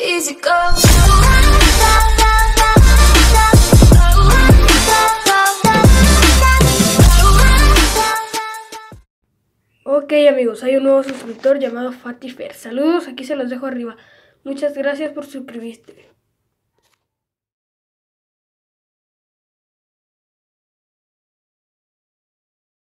easy. Ok amigos, hay un nuevo suscriptor llamado Fatifer. Saludos, aquí se los dejo arriba. Muchas gracias por suscribirte.